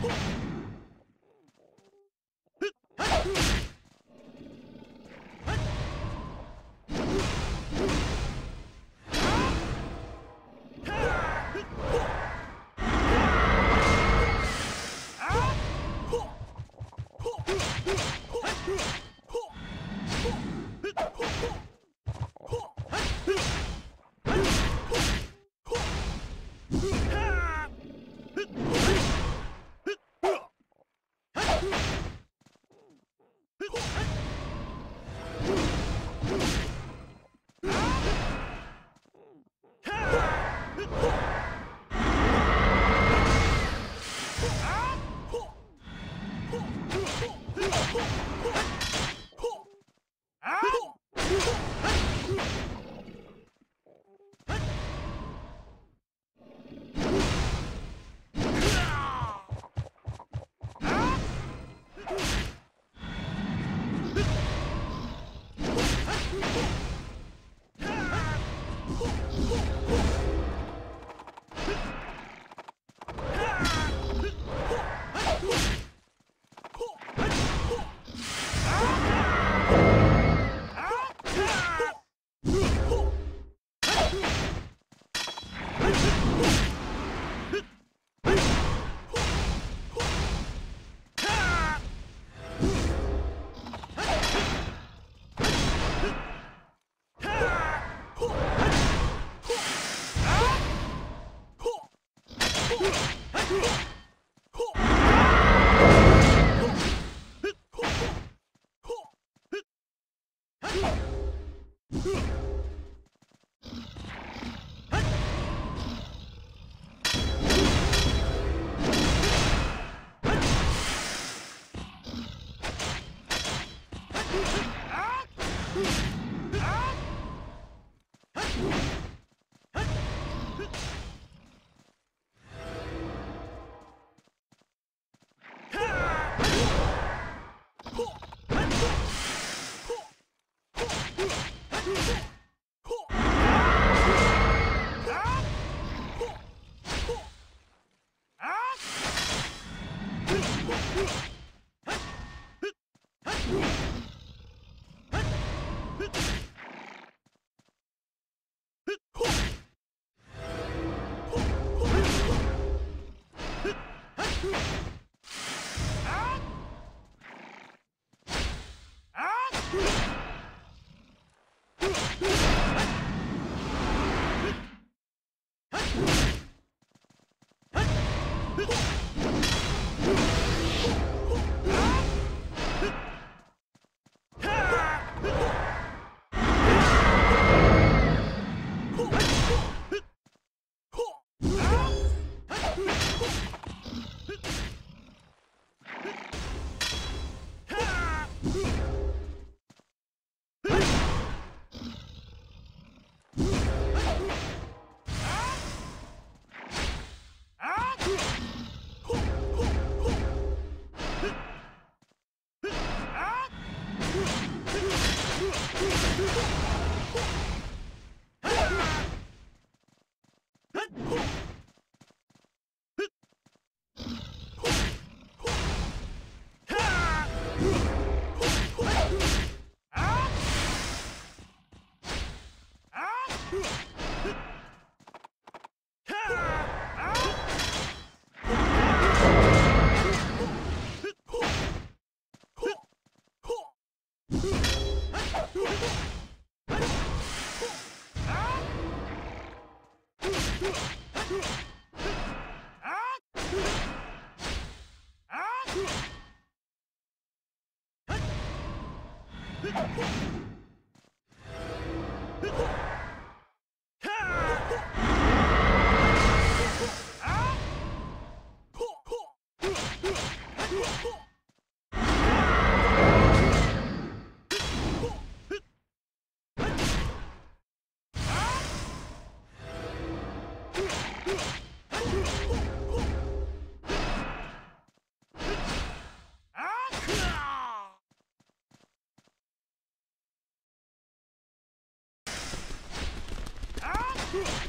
Oh! Whew. Huh?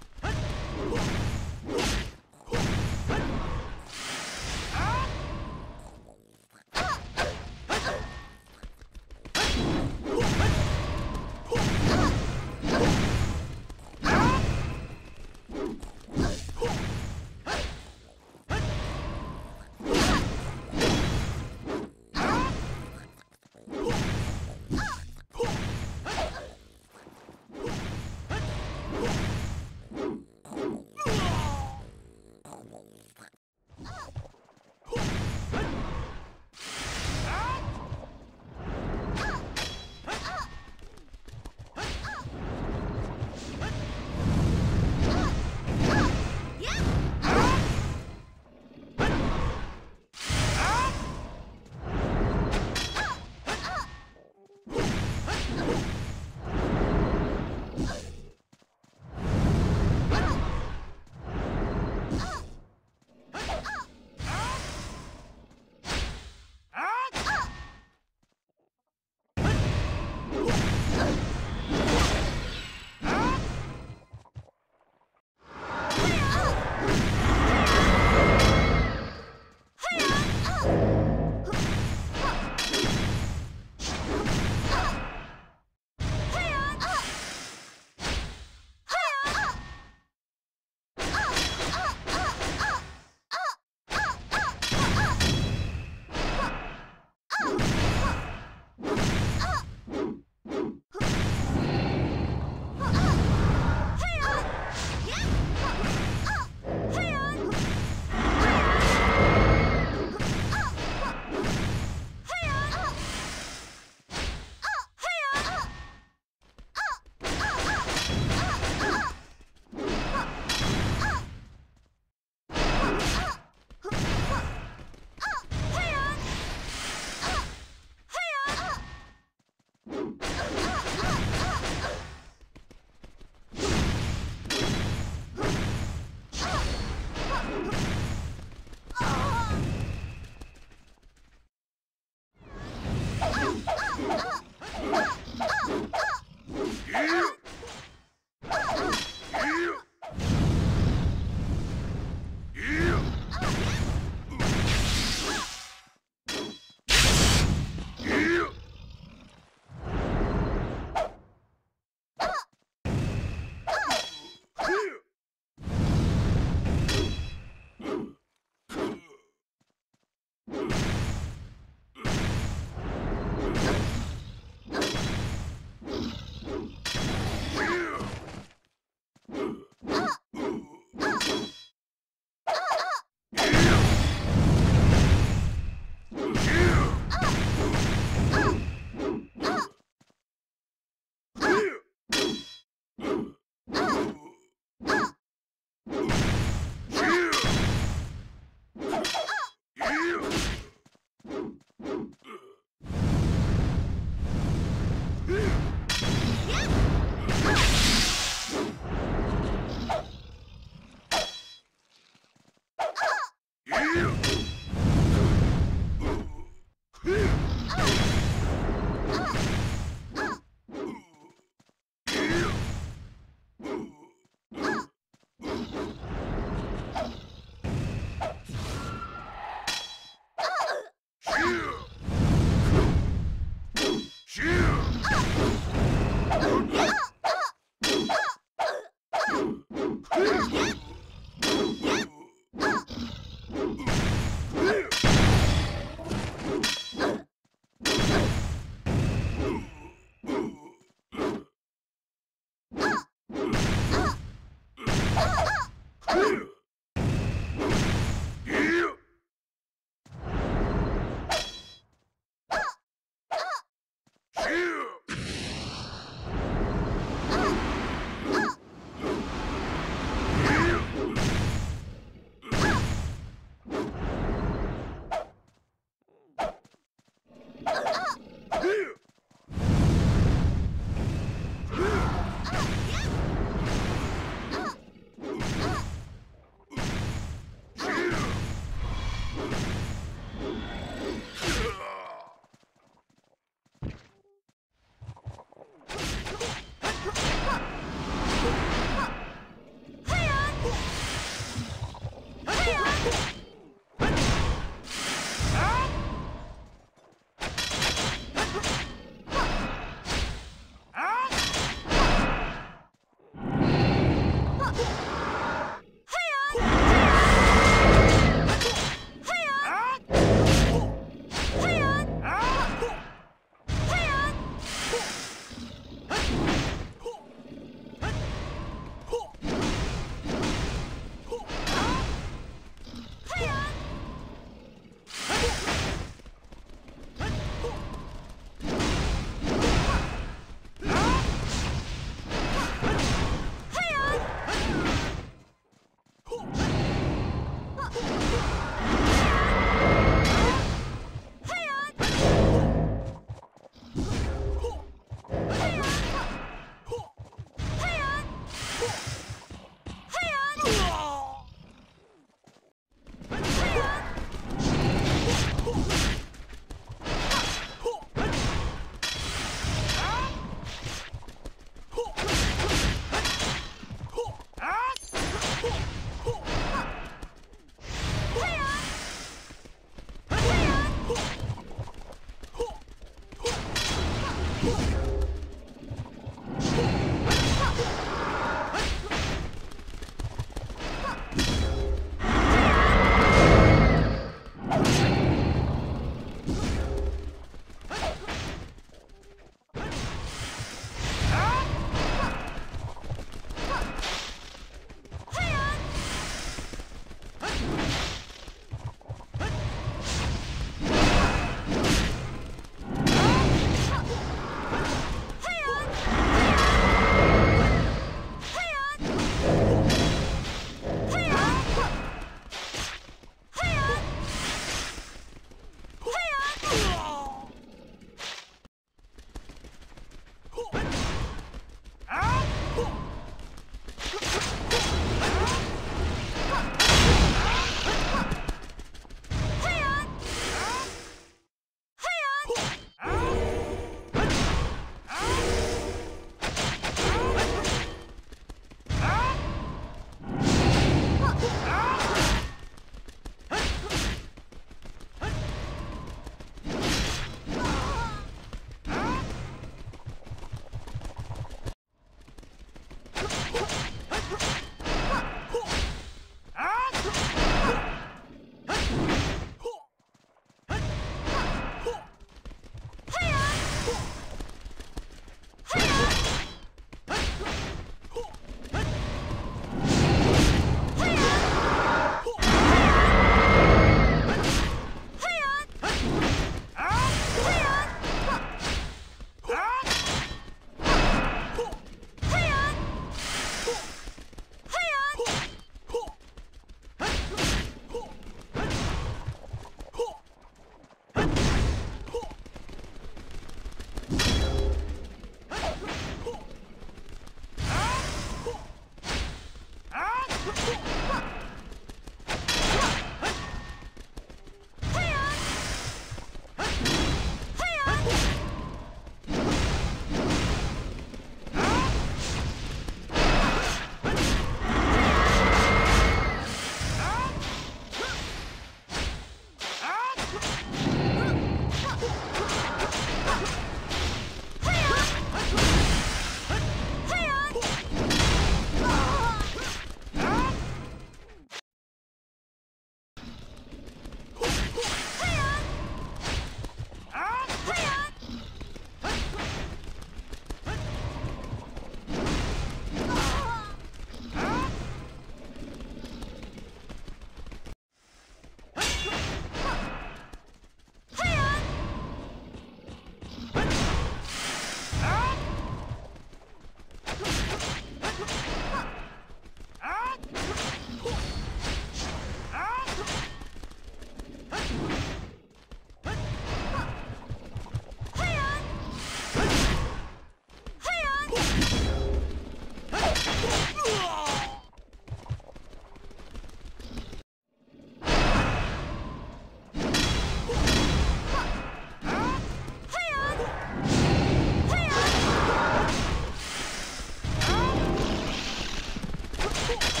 Let's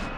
go.